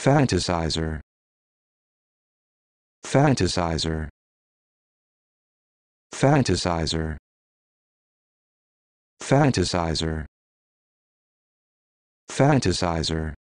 fantasizer. Fantasizer. Fantasizer. Fantasizer. Fantasizer.